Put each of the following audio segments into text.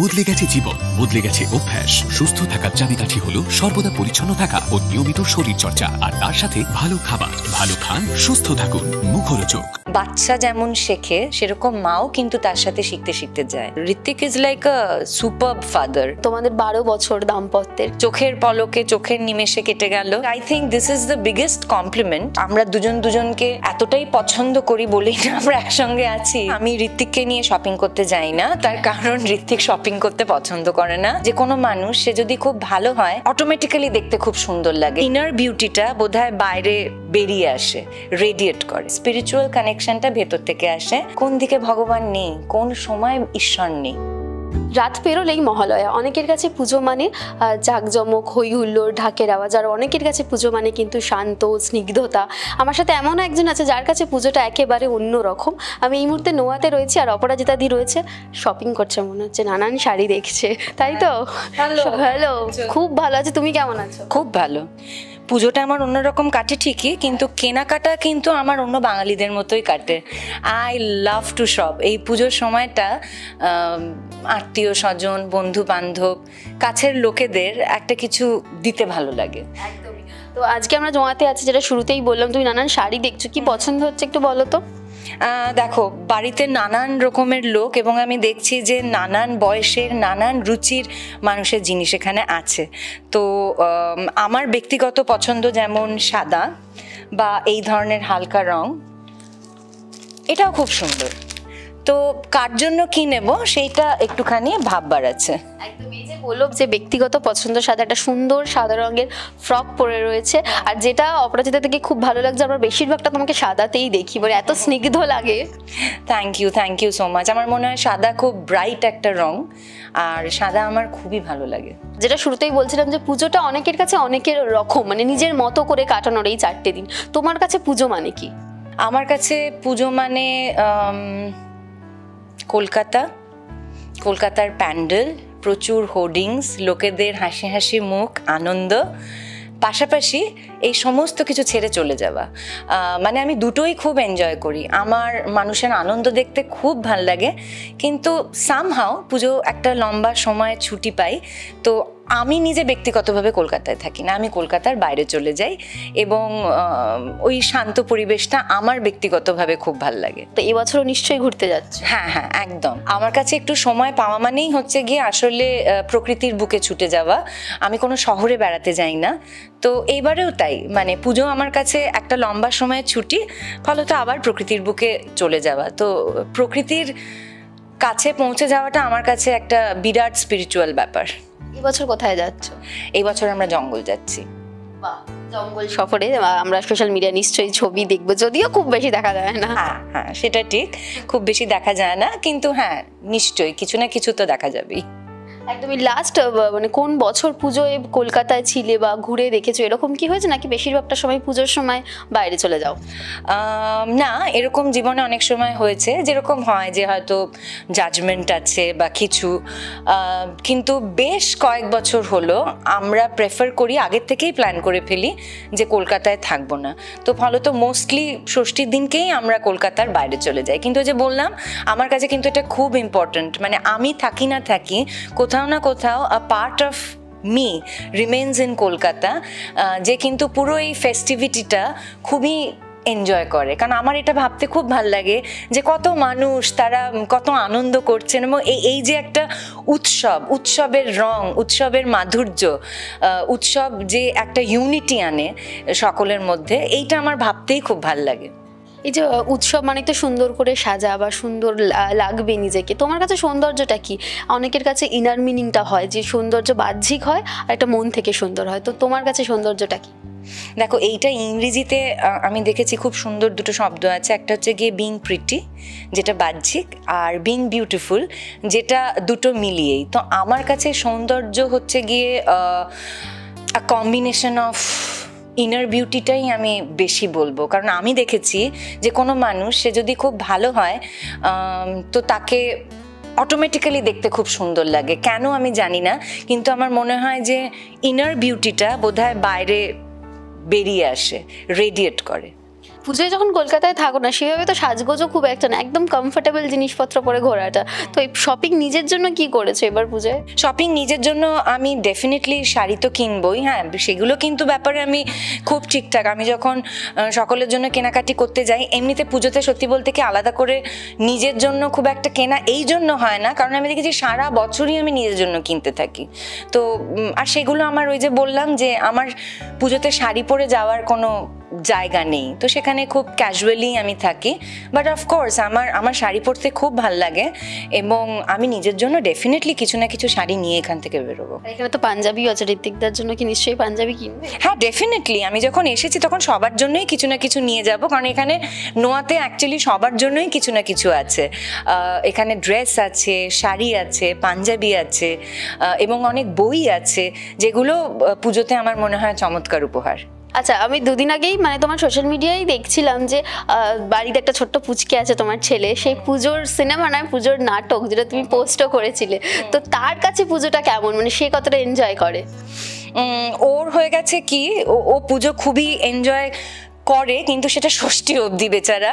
বদলে গেছে জীবন বদলে গেছে অভ্যাস। সুস্থ থাকার চাবিকাঠি হলো সর্বদা পরিচ্ছন্ন থাকা ও নিয়মিত শরীর চর্চা আর তার সাথে ভালো খাবার। ভালো খান সুস্থ থাকুন। মুখরোচক। বাচ্চা যেমন শেখে সেরকম মাও কিন্তু তার সাথে শিখতে শিখতে যায়। Hrithik is like a super father তোমাদের বারো বছর দাম্পত্যের। চোখের পলকে চোখের নিমেষে কেটে গেল। I think this is the biggest compliment আমরা দুজন দুজনকে এতটাই পছন্দ করি বলেই না আমরা একসঙ্গে আছি। আমি ঋত্বিককে নিয়ে শপিং করতে যাই না। তার কারণ ঋত্বিক শপিং করতে পছন্দ করে না, যে কোনো মানুষ, সে যদি খুব ভালো হয় অটোমেটিক্যালি দেখতে খুব সুন্দর লাগে। ইনার বিউটিটা বোধহয় বাইরে বেরিয়ে আসে রেডিয়েট করে। স্পিরিচুয়াল কানেকশনটা ভেতর থেকে আসে, কোন দিকে ভগবান নেই, কোন সময় ঈশ্বর নেই। রাত পেরোলেই মহালয়া। অনেকের কাছে পুজো মানে জাঁকজমক হই হুল্লোড় ঢাকের আওয়াজ আর অনেকের কাছে পুজো মানে কিন্তু শান্ত স্নিগ্ধতা। আমার সাথে এমন একজন আছে যার কাছে পুজোটা একেবারে অন্য রকম আমি এই মুহূর্তে নোয়াতে রয়েছি আর অপরাজিতা দি রয়েছে। শপিং করছে মনে হচ্ছে নানান শাড়ি দেখছে। তাই তো? হ্যালো। খুব ভালো আছে তুমি কেমন আছো? খুব ভালো। পুজোটা আমার অন্যরকম কাটে ঠিকই কিন্তু কেনাকাটা কিন্তু আমার অন্য বাঙালিদের মতোই কাটে। আই লাভ টু শপ এই পুজোর সময়টা আত্মীয় স্বজন বন্ধু বান্ধব কাছের লোকেদের একটা কিছু দিতে ভালো লাগে। তো আজকে আমরা জমাতে আছি যেটা শুরুতেই বললাম তুমি নানান শাড়ি দেখছ কি পছন্দ হচ্ছে একটু বলো তো? দেখো, বাড়িতে নানান রকমের লোক এবং আমি দেখছি যে নানান বয়সের, নানান রুচির মানুষের জিনিস এখানে আছে। তো আমার ব্যক্তিগত পছন্দ যেমন সাদা বা এই ধরনের হালকা রং, এটাও খুব সুন্দর। তো কার জন্য কি নেব সেইটা একটুখানি ভাববার আছে। একদম এই যে বলল যে ব্যক্তিগত পছন্দ সাদা একটা সুন্দর সাদা রঙের ফ্রক পরে রয়েছে। আর যেটা অপরাজিতা থেকে খুব ভালো লাগছে আমরা বেশিরভাগটা তোমাকে সাদাতেই দেখি মানে এত স্নিগ্ধ লাগে। Thank you thank you so much আমার মনে হয় সাদা খুব ব্রাইট একটা রং আর সাদা আমার খুবই ভালো লাগে। যেটা শুরুতেই বলছিলাম যে পুজোটা অনেকের কাছে অনেকের রকম মানে নিজের মতো করে কাটানোর এই চারটে দিন। তোমার কাছে পুজো মানে কি? আমার কাছে পুজো মানে কলকাতা। কলকাতার প্যান্ডেল, প্রচুর হোর্ডিংস, লোকেদের হাসি হাসি মুখ, আনন্দ। পাশাপাশি এই সমস্ত কিছু ছেড়ে চলে যাওয়া। মানে আমি দুটোই খুব এনজয় করি। আমার মানুষের আনন্দ দেখতে খুব ভালো লাগে। কিন্তু সামহাও পুজো একটা লম্বা সময় ছুটি পাই। তো আমি নিজে ব্যক্তিগতভাবে কলকাতায় থাকি না আমি কলকাতার বাইরে চলে যাই এবং ওই শান্ত পরিবেশটা আমার ব্যক্তিগতভাবে খুব ভালো লাগে। তো এবছরও নিশ্চয়ই ঘুরতে যাচ্ছে? হ্যাঁ হ্যাঁ একদম। আমার কাছে একটু সময় পাওয়া মানেই হচ্ছে গিয়ে আসলে প্রকৃতির বুকে ছুটে যাওয়া। আমি কোনো শহরে বেড়াতে যাই না। তো এবারেও তাই মানে পুজো আমার কাছে একটা লম্বা সময়ের ছুটি ফলত আবার প্রকৃতির বুকে চলে যাওয়া। তো প্রকৃতির কাছে পৌঁছে যাওয়াটা আমার কাছে একটা বিরাট স্পিরিচুয়াল ব্যাপার। এবছর কোথায় যাচ্ছ? এই বছর আমরা জঙ্গল যাচ্ছি। বাহ জঙ্গল সফরে আমরা সোশ্যাল মিডিয়া নিশ্চয়ই ছবি দেখব যদিও খুব বেশি দেখা যায় না। হ্যাঁ হ্যাঁ সেটা ঠিক। খুব বেশি দেখা যায় না কিন্তু হ্যাঁ নিশ্চয়ই কিছু না কিছু তো দেখা যাবেই। একদমই লাস্ট মানে কোন বছর পুজোয় কলকাতায় ছিলে বা ঘুরে দেখেছ? এরকম কি হয়েছে নাকি বেশিরভাগটা সময় পুজোর সময় বাইরে চলে যাও? না, এরকম জীবনে অনেক সময় হয়েছে। যেরকম হয় যে হয়তো জাজমেন্ট আছে বা কিছু। কিন্তু বেশ কয়েক বছর হলো, আমরা প্রেফার করি আগের থেকেই প্ল্যান করে ফেলি যে কলকাতায় থাকব না। তো ফলত মোস্টলি ষষ্ঠীর দিনকেই আমরা কলকাতার বাইরে চলে যাই। কিন্তু যে বললাম, আমার কাছে কিন্তু এটা খুব ইম্পর্ট্যান্ট মানে আমি থাকি না থাকি, কোথাও না কোথাও a part of me remains in Kolkata যে কিন্তু পুরো এই ফেস্টিভিটিটা খুবই এনজয় করে। কারণ আমার এটা ভাবতে খুব ভালো লাগে যে কত মানুষ তারা কত আনন্দ করছেন এবং এই এই যে একটা উৎসব, উৎসবের রং, উৎসবের মাধুর্য উৎসব যে একটা ইউনিটি আনে সকলের মধ্যে, এইটা আমার ভাবতেই খুব ভালো লাগে। এই যে উৎসব মানে তো সুন্দর করে সাজা বা সুন্দর লাগবে নিজেকে। তোমার কাছে সৌন্দর্যটা কি? অনেকের কাছে ইনার মিনিংটা হয় যে সৌন্দর্য বাহ্যিক হয় আর একটা মন থেকে সুন্দর হয়। তো তোমার কাছে সৌন্দর্যটা কি? দেখো, এইটা ইংরেজিতে আমি দেখেছি খুব সুন্দর দুটো শব্দ আছে। একটা হচ্ছে গিয়ে বিং প্রিটি যেটা বাহ্যিক, আর বিং বিউটিফুল যেটা দুটো মিলিয়েই। তো আমার কাছে সৌন্দর্য হচ্ছে গিয়ে, আ কম্বিনেশন অফ ইনার বিউটিটাই আমি বেশি বলব। কারণ আমি দেখেছি যে কোনো মানুষ, সে যদি খুব ভালো হয় তো তাকে অটোমেটিক্যালি দেখতে খুব সুন্দর লাগে। কেন আমি জানি না, কিন্তু আমার মনে হয় যে ইনার বিউটিটা বোধহয় বাইরে বেরিয়ে আসে রেডিয়েট করে। পুজোয় যখন কলকাতায় থাকো না, সেভাবে তো সাজগোজও খুব একটা না, একদম কমফোর্টেবল জিনিসপত্র পরে ঘোরাটা। তো এই শপিং নিজের জন্য কি করেছ এবার পুজোয়? শপিং নিজের জন্য আমি ডেফিনেটলি শাড়ি তো কিনবই হ্যাঁ সেগুলো কিন্তু ব্যাপারে আমি খুব ঠিকঠাক। আমি যখন সকলের জন্য কেনাকাটি করতে যাই, এমনিতে পুজোতে সত্যি বলতে কি আলাদা করে নিজের জন্য খুব একটা কেনা এই জন্য হয় না, কারণ আমি দেখেছি সারা বছরই আমি নিজের জন্য কিনতে থাকি। তো আর সেগুলো আমার ওই যে বললাম যে আমার পুজোতে শাড়ি পরে যাওয়ার কোনো জায়গা নেই। তো সেখানে খুব ক্যাজুয়ালি আমি থাকি। বাট অফকোর্স আমার আমার শাড়ি পরতে খুব ভালো লাগে এবং আমি নিজের জন্য ডেফিনেটলি কিছু না কিছু শাড়ি নিয়ে এখান থেকে বেরোবো। এখানে তো পাঞ্জাবিও আছে ঋত্বিকদার জন্য কি নিশ্চয়ই পাঞ্জাবি কিনবে? হ্যাঁ ডেফিনেটলি আমি যখন এসেছি তখন সবার জন্যই কিছু না কিছু নিয়ে যাব। কারণ এখানে নোয়াতে অ্যাকচুয়ালি সবার জন্যই কিছু না কিছু আছে। এখানে ড্রেস আছে শাড়ি আছে পাঞ্জাবি আছে এবং অনেক বই আছে যেগুলো পুজোতে আমার মনে হয় চমৎকার উপহার। আচ্ছা আমি দুদিন আগেই মানে তোমার সোশ্যাল মিডিয়ায় দেখছিলাম যে বাড়িতে একটা ছোট্ট পুচকে আছে তোমার ছেলে। সেই পুজোর সিনেমা নয়, পুজোর নাটক যেটা তুমি পোস্টও করেছিলে। তো তার কাছে পুজোটা কেমন? মানে সে কতটা এনজয় করে? ওর হয়ে গেছে কি, ও- পুজো খুবই এনজয় করে, কিন্তু সেটা ষষ্ঠী অবধি বেচারা।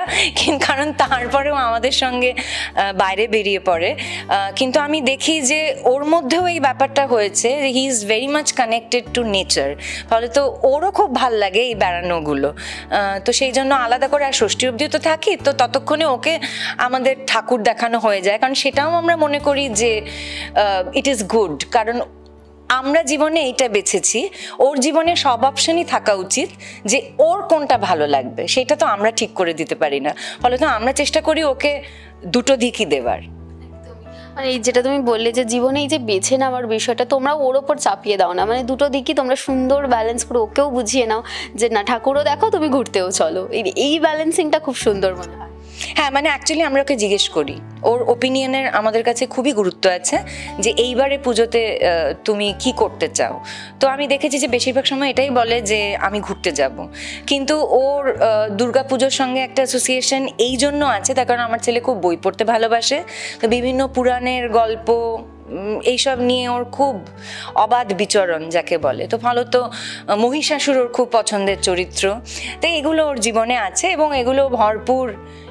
কারণ তারপরেও আমাদের সঙ্গে বাইরে বেরিয়ে পড়ে। কিন্তু আমি দেখি যে ওর মধ্যেও এই ব্যাপারটা হয়েছে he is very much connected to nature ফলে তো ওরও খুব ভালো লাগে এই বেড়ানোগুলো। তো সেই জন্য আলাদা করে আর ষষ্ঠী অবধিও তো থাকি, তো ততক্ষণে ওকে আমাদের ঠাকুর দেখানো হয়ে যায়। কারণ সেটাও আমরা মনে করি যে ইট ইজ গুড কারণ আমরা জীবনে এইটা বেছেছি, ওর জীবনে সব অপশনই থাকা উচিত যে ওর কোনটা ভালো লাগবে, সেটা তো আমরা ঠিক করে দিতে পারি না। ফলে তো আমরা চেষ্টা করি ওকে দুটো দিকই দেওয়ার। মানে এই যেটা তুমি বললে যে জীবনে এই যে বেছে নেওয়ার বিষয়টা, তোমরা ওর ওপর চাপিয়ে দাও না। মানে দুটো দিকই তোমরা সুন্দর ব্যালেন্স করে ওকেও বুঝিয়ে নাও যে, না, ঠাকুরও দেখো, তুমি ঘুরতেও চলো। এই- এই ব্যালেন্সিংটা খুব সুন্দর মনে হয়। হ্যাঁ মানে অ্যাকচুয়ালি আমরা ওকে জিজ্ঞেস করি। ওর ওপিনিয়নের আমাদের কাছে খুবই গুরুত্ব আছে যে এইবারে পুজোতে তুমি কি করতে চাও? তো আমি দেখেছি যে বেশিরভাগ সময় এটাই বলে যে আমি ঘুরতে যাব। কিন্তু ওর দুর্গা পুজোর সঙ্গে একটা অ্যাসোসিয়েশন এই জন্য আছে, তার কারণ আমার ছেলে খুব বই পড়তে ভালোবাসে। তো বিভিন্ন পুরাণের গল্প এইসব নিয়ে ওর খুব অবাধ বিচরণ যাকে বলে। তো ফলত তো মহিষাসুর ওর খুব পছন্দের চরিত্র। তো এগুলো ওর জীবনে আছে এবং এগুলো ভরপুর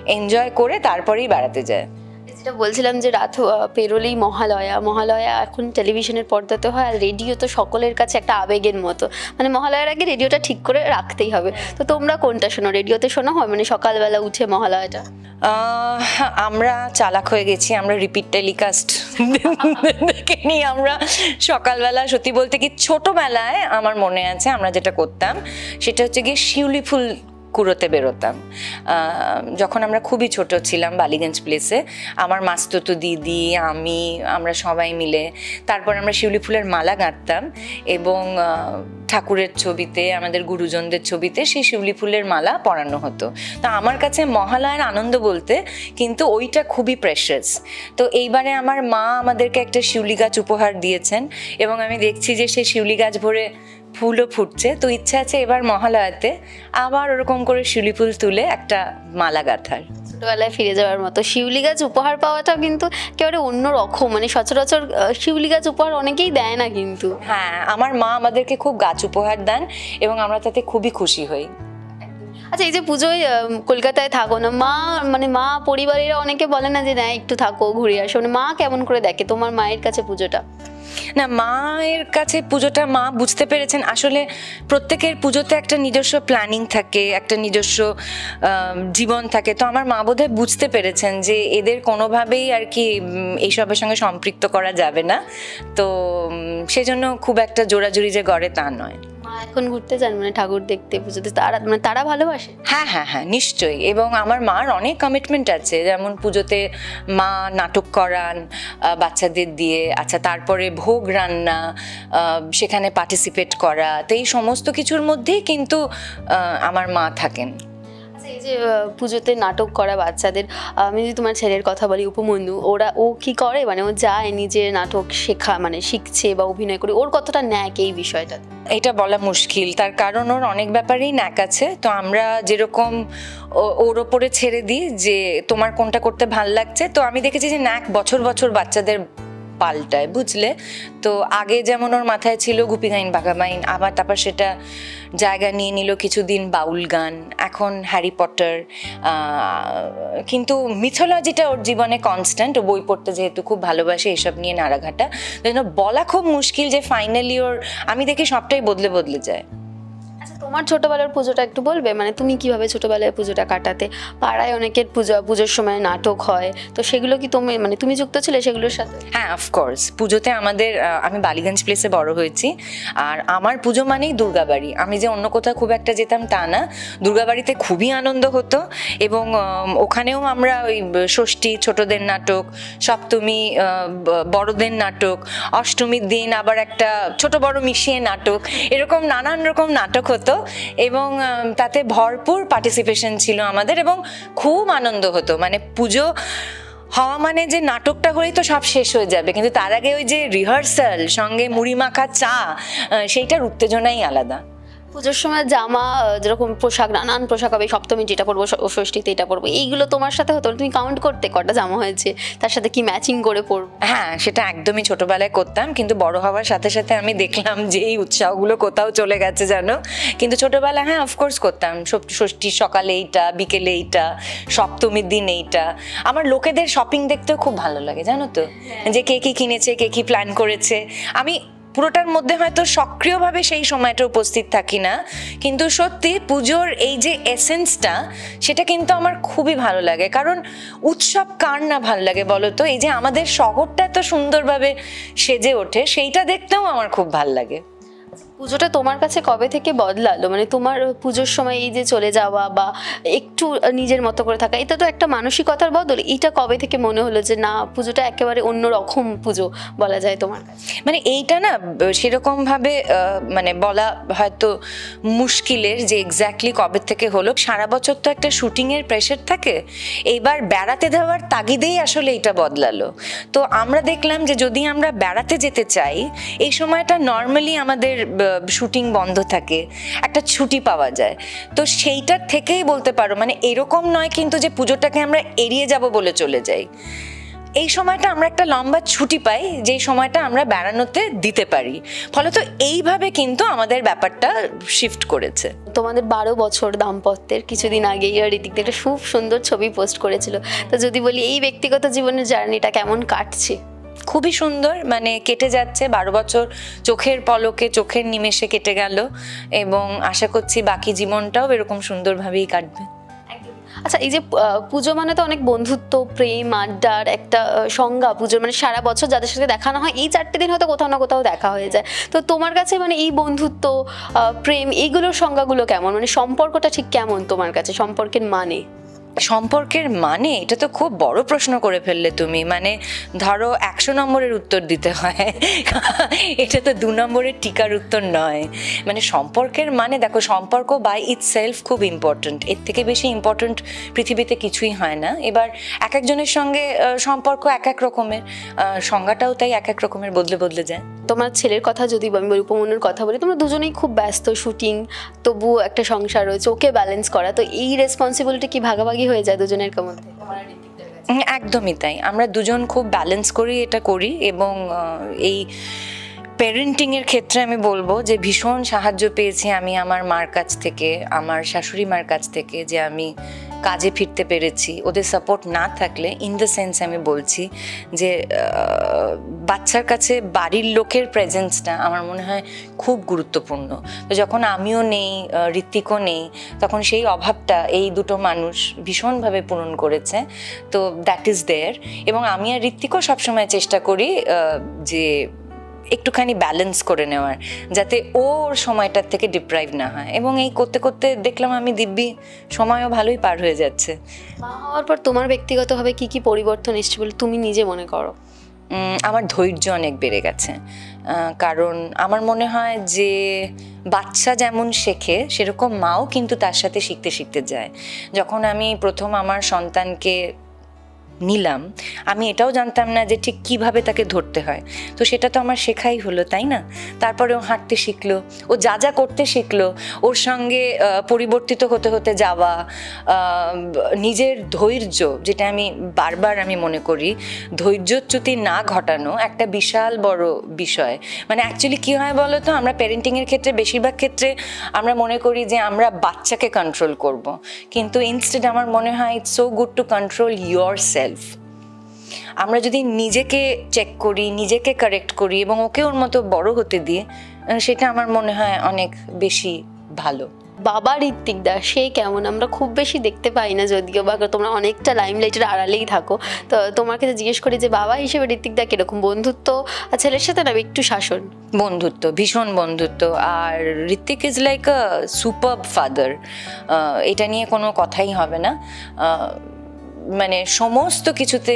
এনজয় করে তারপরেই বেড়াতে যায়। যেটা বলছিলাম যে রাত পেরোলেই মহালয়া মহালয়া এখন টেলিভিশনের পর্দাতে হয় আর রেডিও তো সকলের কাছে একটা আবেগের মতো। মানে মহালয়ার আগে রেডিওটা ঠিক করে রাখতেই হবে। তো তোমরা কোনটা শোনো? রেডিওতে শোনা হয়? মানে সকালবেলা উঠে মহালয়াটা? আমরা চালাক হয়ে গেছি, আমরা রিপিট টেলিকাস্ট দেখে নিই আমরা সকালবেলা সত্যি বলতে কি ছোটবেলায় আমার মনে আছে, আমরা যেটা করতাম, সেটা হচ্ছে গিয়ে শিউলি ফুল কুড়োতে বেরোতাম। যখন আমরা খুবই ছোট ছিলাম বালিগঞ্জ প্লেসে আমার মাস্ততো দিদি, আমি, আমরা সবাই মিলে। তারপর আমরা শিউলি ফুলের মালা গাঁথতাম এবং ঠাকুরের ছবিতে, আমাদের গুরুজনদের ছবিতে সেই শিউলি ফুলের মালা পরানো হতো। তো আমার কাছে মহালয়ার আনন্দ বলতে কিন্তু ওইটা খুবই প্রেশাস তো এইবারে আমার মা আমাদেরকে একটা শিউলি গাছ উপহার দিয়েছেন এবং আমি দেখছি যে সেই শিউলি গাছ ভরে ফুলও ফুটছে। তো ইচ্ছা আছে এবার মহালয়াতে আবার ওরকম করে শিউলি ফুল তুলে একটা মালা গাঁথার। ছোটবেলায় ফিরে যাওয়ার মতো। শিউলি গাছ উপহার পাওয়াটাও কিন্তু একেবারে অন্য রকম। মানে সচরাচর শিউলি গাছ উপহার অনেকেই দেয় না কিন্তু। হ্যাঁ আমার মা আমাদেরকে খুব গাছ উপহার দেন এবং আমরা তাতে খুবই খুশি হই। আচ্ছা এই যে পুজোয় কলকাতায় থাকো না, মা মানে মা পরিবারেরা অনেকে বলে না যে না একটু থাকো, ঘুরে আসো। মানে মা কেমন করে দেখে তোমার মায়ের কাছে পুজোটা? না, মায়ের কাছে পুজোটা মা বুঝতে পেরেছেন। আসলে প্রত্যেকের পুজোতে একটা নিজস্ব প্ল্যানিং থাকে, একটা নিজস্ব জীবন থাকে। তো আমার মা বোধহয় বুঝতে পেরেছেন যে, এদের কোনোভাবেই আর কি এইসবের সঙ্গে সম্পৃক্ত করা যাবে না। তো সেজন্য খুব একটা জোরাজুরি যে গড়ে তা নয়। এখন ঘুরতে যান মানে ঠাকুর দেখতে পুজোতে। তারা মানে তারা ভালোবাসে? হ্যাঁ হ্যাঁ হ্যাঁ নিশ্চয়ই। এবং আমার মার অনেক কমিটমেন্ট আছে। যেমন পুজোতে মা নাটক করান বাচ্চাদের দিয়ে আচ্ছা তারপরে ভোগ রান্না সেখানে পার্টিসিপেট করা। তো এই সমস্ত কিছুর মধ্যেই কিন্তু আমার মা থাকেন। যে পুজোতে নাটক করা বাচ্চাদের আমি যদি তোমার ছেলের কথা বলি উপমন্যু ওরা, ও কি করে? মানে ও যায় নিজে নাটক শেখা মানে শিখছে বা অভিনয় করে, ওর কতটা ন্যাক এই বিষয়টাতে এটা বলা মুশকিল, তার কারণ ওর অনেক ব্যাপারেই ন্যাক আছে। তো আমরা যেরকম ওর ওপরে ছেড়ে দিই যে, তোমার কোনটা করতে ভালো লাগছে? তো আমি দেখেছি যে ন্যাক বছর বছর বাচ্চাদের পাল্টায়, বুঝলে? তো আগে যেমন ওর মাথায় ছিল গুপি গাইন বাঘাবাইন আবার তারপর সেটা জায়গা নিয়ে নিল কিছুদিন বাউল গান, এখন হ্যারি পটার কিন্তু মিথোলজিটা ওর জীবনে কনস্ট্যান্ট ও বই পড়তে যেহেতু খুব ভালোবাসে এসব নিয়ে নাড়াঘাটা জন্য বলা খুব মুশকিল যে ফাইনালি ওর আমি দেখি সবটাই বদলে বদলে যায়। তোমার ছোটবেলার পুজোটা একটু বলবে? মানে তুমি কীভাবে ছোটবেলায় পুজোটা কাটাতে? পাড়ায় অনেকের পুজো, পুজোর সময় নাটক হয়। তো সেগুলো কি তুমি মানে তুমি যুক্ত ছিলে সেগুলোর সাথে? হ্যাঁ অফকোর্স পুজোতে আমাদের আমি বালিগঞ্জ প্লেসে বড় হয়েছি। আর আমার পুজো মানেই দুর্গাবাড়ি। আমি যে অন্য কোথাও খুব একটা যেতাম তা না। দুর্গাবাড়িতে খুবই আনন্দ হতো। এবং ওখানেও আমরা ওই ষষ্ঠী, ছোটদের নাটক, সপ্তমী বড়দের নাটক, অষ্টমীর দিন আবার একটা ছোট বড় মিশিয়ে নাটক। এরকম নানান রকম নাটক হতো। এবং তাতে ভরপুর পার্টিসিপেশন ছিল আমাদের এবং খুব আনন্দ হতো। মানে পুজো হওয়া মানে যে নাটকটা হলেই তো সব শেষ হয়ে যাবে। কিন্তু তার আগে ওই যে রিহার্সাল সঙ্গে মুড়ি মাখা চা সেইটার উত্তেজনাই আলাদা। পুজোর সময় জামা যেরকম পোশাক, নানান পোশাক হবে সপ্তমী যেটা পরবো ষষ্ঠীতে এটা পরবো, এইগুলো তোমার সাথে হতো তুমি কাউন্ট করতে কটা জামা হয়েছে? তার সাথে কি ম্যাচিং করে পরবো হ্যাঁ সেটা একদমই ছোটবেলায় করতাম, কিন্তু বড় হওয়ার সাথে সাথে আমি দেখলাম যে এই উৎসাহগুলো কোথাও চলে গেছে জানো কিন্তু ছোটবেলায় হ্যাঁ অফকোর্স করতাম। ষষ্ঠীর সকালে এইটা, বিকেলে এইটা, সপ্তমীর দিন এইটা। আমার লোকেদের শপিং দেখতেও খুব ভালো লাগে, জানো তো? যে কে কি কিনেছে, কে কি প্ল্যান করেছে। আমি পুরোটার মধ্যে হয়তো সক্রিয়ভাবে সেই সময়টা উপস্থিত থাকি না। কিন্তু সত্যি পুজোর এই যে এসেন্সটা সেটা কিন্তু আমার খুবই ভালো লাগে। কারণ উৎসব কার না ভালো লাগে বলো তো? এই যে আমাদের শহরটা এত সুন্দরভাবে সেজে ওঠে, সেইটা দেখতেও আমার খুব ভালো লাগে। পুজোটা তোমার কাছে কবে থেকে বদলালো? মানে তোমার পুজোর সময় এই যে চলে যাওয়া বা একটু নিজের মতো করে থাকা, এটা তো একটা মানসিকতার বদল। এটা কবে থেকে মনে হলো যে, না, পুজোটা একেবারে অন্য রকম পুজো বলা যায় তোমার মানে এইটা না সেরকম ভাবে মানে বলা হয়তো মুশকিলের যে এক্স্যাক্টলি কবে থেকে হলো। সারা বছর তো একটা শুটিং এর প্রেশার থাকে। এইবার বেড়াতে দেওয়ার তাগিদেই আসলে এটা বদলালো। তো আমরা দেখলাম যে যদি আমরা বেড়াতে যেতে চাই, এই সময়টা নর্মালি আমাদের শুটিং বন্ধ থাকে, একটা ছুটি পাওয়া যায়। তো সেইটার থেকেই বলতে পারো মানে এরকম নয় কিন্তু যে পুজোটাকে আমরা এড়িয়ে যাব বলে চলে যাই। এই সময়টা আমরা একটা লম্বা ছুটি পাই যেই সময়টা আমরা বেড়ানোতে দিতে পারি। ফলত এইভাবে কিন্তু আমাদের ব্যাপারটা শিফট করেছে। তোমাদের বারো বছর দাম্পত্যের কিছুদিন আগেই ঋতিক একটা খুব সুন্দর ছবি পোস্ট করেছিল। তো যদি বলি এই ব্যক্তিগত জীবনের জার্নিটা কেমন কাটছে? খুবই সুন্দর মানে কেটে যাচ্ছে। বারো বছর চোখের পলকে, চোখের নিমেষে কেটে গেল এবং আশা করছি বাকি জীবনটাও এরকম সুন্দরভাবেই কাটবে। আচ্ছা এই যে পুজো মানে তো অনেক বন্ধুত্ব, প্রেম, আড্ডার একটা সংজ্ঞা পুজো মানে সারা বছর যাদের সাথে দেখা না হয়, এই চারটে দিন হয়তো কোথাও না কোথাও দেখা হয়ে যায়। তো তোমার কাছে মানে এই বন্ধুত্ব প্রেম, এইগুলোর সংজ্ঞাগুলো কেমন? মানে সম্পর্কটা ঠিক কেমন তোমার কাছে? সম্পর্কের মানে? সম্পর্কের মানে এটা তো খুব বড় প্রশ্ন করে ফেললে তুমি। মানে ধরো একশো নম্বরের উত্তর দিতে হয়। এটা তো দু নম্বরের টিকার উত্তর নয়। মানে সম্পর্কের মানে দেখো, সম্পর্ক বাই ইট সেলফ খুব ইম্পর্ট্যান্ট এর থেকে বেশি ইম্পর্ট্যান্ট পৃথিবীতে কিছুই হয় না। এবার এক একজনের সঙ্গে সম্পর্ক এক এক রকমের। সংজ্ঞাটাও তাই এক এক রকমের বদলে বদলে যায়। তোমার ছেলের কথা যদি আমি বলি উপমন্যুর কথা বলি, তোমরা দুজনেই খুব ব্যস্ত শুটিং তবুও একটা সংসার রয়েছে, ওকে ব্যালেন্স করা। তো এই রেসপন্সিবিলিটি কি ভাগাভাগি হয়ে যায় দুজনের মধ্যে। একদমই তাই। আমরা দুজন খুব ব্যালেন্স করি এটা করি এবং এই এই প্যারেন্টিংয়ের ক্ষেত্রে আমি বলব যে ভীষণ সাহায্য পেয়েছি আমি আমার মার কাছ থেকে, আমার শাশুড়ি মার কাছ থেকে যে আমি কাজে ফিরতে পেরেছি। ওদের সাপোর্ট না থাকলে ইন দ্য সেন্স আমি বলছি যে বাচ্চার কাছে বাড়ির লোকের প্রেজেন্সটা আমার মনে হয় খুব গুরুত্বপূর্ণ। তো যখন আমিও নেই ঋত্বিকও নেই, তখন সেই অভাবটা এই দুটো মানুষ ভীষণভাবে পূরণ করেছে। তো দ্যাট ইজ দেয়ার এবং আমি আর ঋত্বিকও সবসময় চেষ্টা করি যে একটুখানি ব্যালেন্স করে নেওয়ার যাতে ওর সময়টার থেকে ডিপ্রাইভ না হয়। এবং এই করতে করতে দেখলাম আমি দিব্যি সময়ও ভালোই পার হয়ে যাচ্ছে। মা হওয়ার পর তোমার ব্যক্তিগতভাবে কি কি পরিবর্তন এসছে বলে তুমি নিজে মনে করো? আমার ধৈর্য অনেক বেড়ে গেছে। কারণ আমার মনে হয় যে বাচ্চা যেমন শেখে সেরকম মাও কিন্তু তার সাথে শিখতে শিখতে যায়। যখন আমি প্রথম আমার সন্তানকে নিলাম, আমি এটাও জানতাম না যে ঠিক কীভাবে তাকে ধরতে হয়। তো সেটা তো আমার শেখাই হলো, তাই না? তারপরে ও হাঁটতে শিখলো, ও যা যা করতে শিখলো, ওর সঙ্গে পরিবর্তিত হতে হতে যাওয়া নিজের ধৈর্য, যেটা আমি বারবার আমি মনে করি, ধৈর্যচ্যুতি না ঘটানো একটা বিশাল বড় বিষয়। মানে অ্যাকচুয়ালি কি হয় বলো তো, আমরা প্যারেন্টিংয়ের ক্ষেত্রে, বেশিরভাগ ক্ষেত্রে আমরা মনে করি যে আমরা বাচ্চাকে কন্ট্রোল করব। কিন্তু ইনস্টেড আমার মনে হয় it's so good to control yourself আমরা যদি নিজেকে চেক করি নিজেকে কারেক্ট করি এবং ওকে ওর মতো বড় হতে দিয়ে সেটা আমার মনে হয় অনেক বেশি ভালো। বাবা ঋত্বিক দাস সে কেমন? আমরা খুব বেশি দেখতে পাই না যদিও বা তোমরা অনেকটা লাইমলাইটের আড়ালেই থাকো। তো তোমার কাছে জিজ্ঞেস করি যে বাবা হিসেবে ঋত্বিক দা কীরকম? বন্ধুত্ব আর ছেলের সাথে না একটু শাসন? বন্ধুত্ব ভীষণ বন্ধুত্ব। আর Hrithik is like a super father এটা নিয়ে কোনো কথাই হবে না। মানে সমস্ত কিছুতে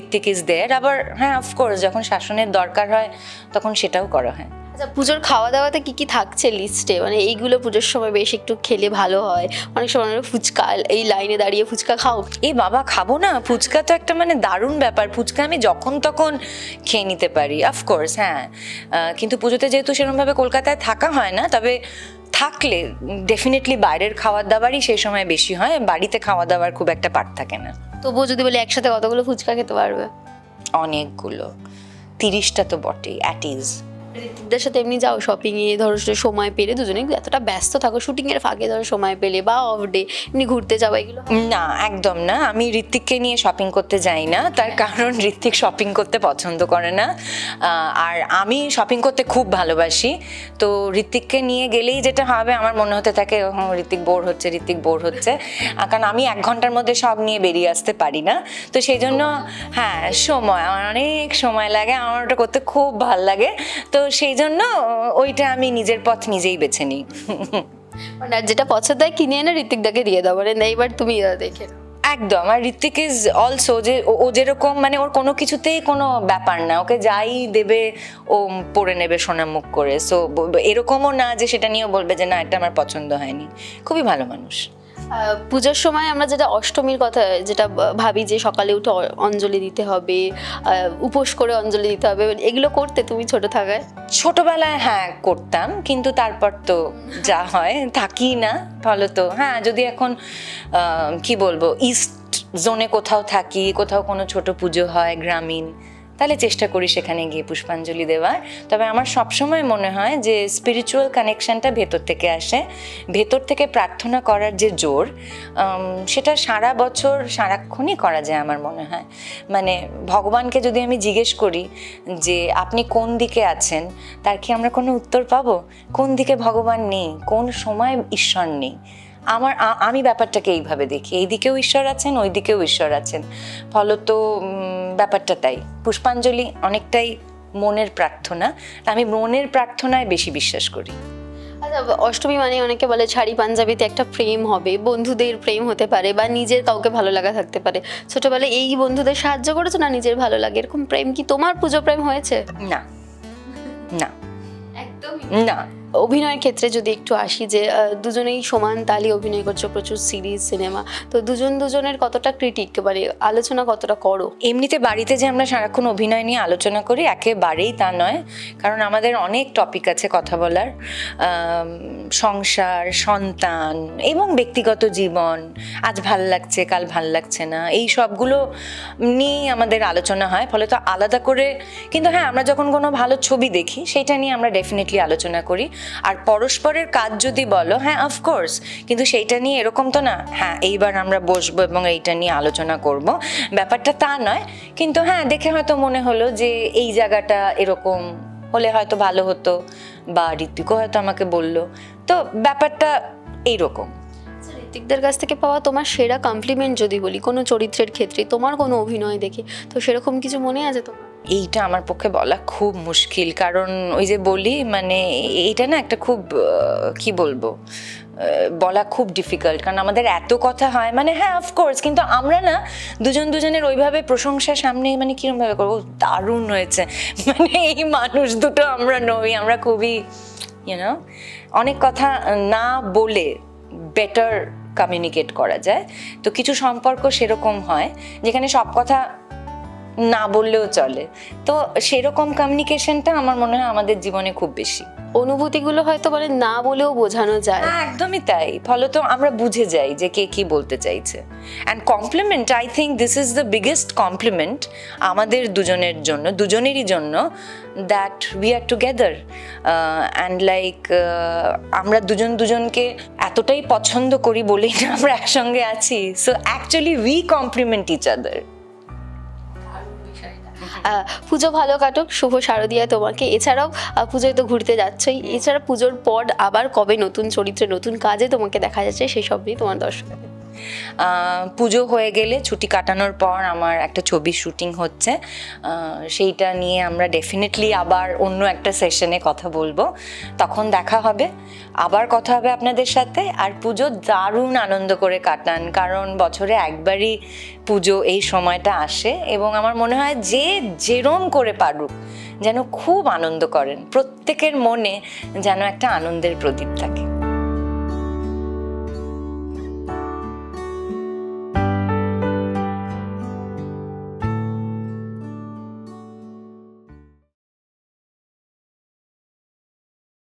ঋত্বিক ইজ দেয়ার আবার হ্যাঁ অফকোর্স যখন শাসনের দরকার হয় তখন সেটাও করা হয়। আচ্ছা পুজোর খাওয়া দাওয়াতে কি কি থাকছে লিস্টে মানে এইগুলো পুজোর সময় বেশ একটু খেলে ভালো হয়। অনেক সময় ফুচকা এই লাইনে দাঁড়িয়ে ফুচকা খাও। এ বাবা খাব না। ফুচকা তো একটা মানে দারুণ ব্যাপার। ফুচকা আমি যখন তখন খেয়ে নিতে পারি অফকোর্স হ্যাঁ। কিন্তু পুজোতে যেহেতু সেরকমভাবে কলকাতায় থাকা হয় না তবে থাকলে ডেফিনেটলি বাইরের খাবার দাবারই সেই সময় বেশি হয়। বাড়িতে খাওয়া দাওয়ার খুব একটা পাঠ থাকে না। তবুও যদি বলি একসাথে কতগুলো ফুচকা খেতে পারবে? অনেকগুলো। তিরিশটা তো বটেই অ্যাট ইজ ঋত্বিকদের সাথে এমনি যাও শপিং এ ধরো সময় পেলে দুজনে এতটা ব্যস্ত থাকো শুটিং এর ফাঁকে ধরো সময় পেলে বা অফ ডে এমনি ঘুরতে যাওয়া এগুলো? না একদম না। আমি ঋত্বিককে নিয়ে শপিং করতে যাই না। তার কারণ ঋত্বিক শপিং করতে পছন্দ করে না। আর আমি শপিং করতে খুব ভালোবাসি। তো ঋত্বিককে নিয়ে গেলেই যেটা হবে আমার মনে হতে থাকে "হুম, ঋত্বিক বোর হচ্ছে ঋত্বিক বোর হচ্ছে। কারণ আমি এক ঘণ্টার মধ্যে সব নিয়ে বেরিয়ে আসতে পারি না। তো সেই জন্য হ্যাঁ সময় আমার অনেক সময় লাগে। আমার ওটা করতে খুব ভালো লাগে। তো সেই জন্য ওইটা আমি নিজের পথ নিজেই বেছে নিই। মানে আর যেটা পছন্দ হয় কিনে এনে ঋত্বিকদাকে দিয়ে দাও মানে এইবার তুমি দেখে একদম আর ঋত্বিক ইজ অলসো যে ও- যেরকম মানে ওর কোনো কিছুতেই কোনো ব্যাপার না ওকে যাই দেবে ও পড়ে নেবে সোনা মুখ করে। সো এরকমও না যে সেটা নিয়েও বলবে যে না এটা আমার পছন্দ হয়নি। খুবই ভালো মানুষ। পুজোর সময় আমরা যেটা অষ্টমীর কথা, যেটা ভাবি যে সকালে উঠে অঞ্জলি দিতে হবে উপোস করে অঞ্জলি দিতে হবে, এগুলো করতে তুমি ছোট থাকায়? ছোটবেলায় হ্যাঁ করতাম, কিন্তু তারপর তো যা হয়, থাকি না ফলত হ্যাঁ যদি এখন কি বলব ইস্ট জোনে কোথাও থাকি, কোথাও কোনো ছোট পুজো হয়, গ্রামীণ তাহলে চেষ্টা করি সেখানে গিয়ে পুষ্পাঞ্জলি দেওয়ার। তবে আমার সবসময় মনে হয় যে স্পিরিচুয়াল কানেকশানটা ভেতর থেকে আসে। ভেতর থেকে প্রার্থনা করার যে জোর সেটা সারা বছর সারাক্ষণই করা যায় আমার মনে হয়। মানে ভগবানকে যদি আমি জিজ্ঞেস করি যে, আপনি কোন দিকে আছেন? তার কি আমরা কোনো উত্তর পাবো? কোন দিকে ভগবান নেই? কোন সময় ঈশ্বর নেই? আমার আমি ব্যাপারটাকে এইভাবে দেখি। এই দিকেও ঈশ্বর আছেন, ওই দিকেও ঈশ্বর আছেন। ফলত ব্যাপারটা তাই। পুষ্পাঞ্জলি অনেকটাই মনের প্রার্থনা। আমি মনের প্রার্থনায় বেশি বিশ্বাস করি। আচ্ছা অষ্টমী মানে অনেকে বলে শাড়ি পাঞ্জাবিতে একটা প্রেম হবে। বন্ধুদের প্রেম হতে পারে বা নিজের কাউকে ভালো লাগা থাকতে পারে। ছোটবেলায় এই বন্ধুদের সাহায্য করেছ না নিজের ভালো লাগে? এরকম প্রেম কি তোমার পুজো প্রেম হয়েছে? না। না। একদমই না। অভিনয়ের ক্ষেত্রে যদি একটু আসি যে দুজনেই সমান তালে অভিনয় করছ, প্রচুর সিরিজ, সিনেমা, তো দুজন দুজনের কতটা ক্রিটিক মানে আলোচনা কতটা করো? এমনিতে বাড়িতে যে আমরা সারাক্ষণ অভিনয় নিয়ে আলোচনা করি, একেবারেই তা নয়। কারণ আমাদের অনেক টপিক আছে কথা বলার। সংসার, সন্তান এবং ব্যক্তিগত জীবন। আজ ভালো লাগছে, কাল ভালো লাগছে না। এই সবগুলো নিয়েই আমাদের আলোচনা হয়। ফলে তো আলাদা করে, কিন্তু হ্যাঁ আমরা যখন কোনো ভালো ছবি দেখি সেটা নিয়ে আমরা ডেফিনেটলি আলোচনা করি। আর পরস্পরের কাজ যদি বলো হ্যাঁ অফকোর্স কিন্তু সেইটা নিয়ে এরকম তো না হ্যাঁ এইবার আমরা বসবো এবং এইটা নিয়ে আলোচনা করব। ব্যাপারটা তা নয়, কিন্তু হ্যাঁ দেখে হয়তো মনে হলো যে এই জায়গাটা এরকম হলে হয়তো ভালো হতো বা ঋত্বিকও হয়তো আমাকে বলল। তো ব্যাপারটা এইরকম। ঋত্বিকদের কাছ থেকে পাওয়া তোমার সেরা কমপ্লিমেন্ট যদি বলি, কোনো চরিত্রের ক্ষেত্রে তোমার কোনো অভিনয় দেখে, তো সেরকম কিছু মনে আছে তোমার? এইটা আমার পক্ষে বলা খুব মুশকিল। কারণ ওই যে বলি মানে এইটা না একটা খুব কি বলব বলা খুব ডিফিকাল্ট কারণ আমাদের এত কথা হয় মানে হ্যাঁ অফকোর্স কিন্তু আমরা না দুজন দুজনের ওইভাবে প্রশংসা সামনে মানে কিরম ভাবে করব? দারুণ হয়েছে। মানে এই মানুষ দুটো আমরা নই, আমরা খুবই ইউনো অনেক কথা না বলে বেটার কমিউনিকেট করা যায়। তো কিছু সম্পর্ক সেরকম হয়, যেখানে সব কথা না বললেও চলে। তো সেরকম কমিউনিকেশনটা আমার মনে হয় আমাদের জীবনে খুব বেশি। অনুভূতিগুলো হয়তো বলে না বলেও বোঝানো যায়। হ্যাঁ একদমই তাই। ফলত আমরা বুঝে যাই যে কে কি বলতে চাইছে। And compliment I think this is the biggest compliment আমাদের দুজনের জন্য দুজনেরই জন্য that we are together and like আমরা দুজন দুজনকে এতটাই পছন্দ করি বলেই না আমরা একসঙ্গে আছি। So actually we compliment each other Puja ভালো কাটুক, শুভ শারদিয়া তোমাকে। এছাড়াও পুজোয় তো ঘুরতে যাচ্ছই। এছাড়া পুজোর পর আবার কবে নতুন চরিত্রে, নতুন কাজে তোমাকে দেখা যাচ্ছে, সেসব নিয়ে তোমার দর্শক পুজো হয়ে গেলে ছুটি কাটানোর পর আমার একটা ছবির শুটিং হচ্ছে। সেইটা নিয়ে আমরা ডেফিনেটলি আবার অন্য একটা সেশনে কথা বলব। তখন দেখা হবে। আবার কথা হবে আপনাদের সাথে। আর পুজো দারুণ আনন্দ করে কাটান। কারণ বছরে একবারই পুজো এই সময়টা আসে এবং আমার মনে হয় যে যেরম করে পারুক যেন খুব আনন্দ করেন। প্রত্যেকের মনে যেন একটা আনন্দের প্রদীপ থাকে।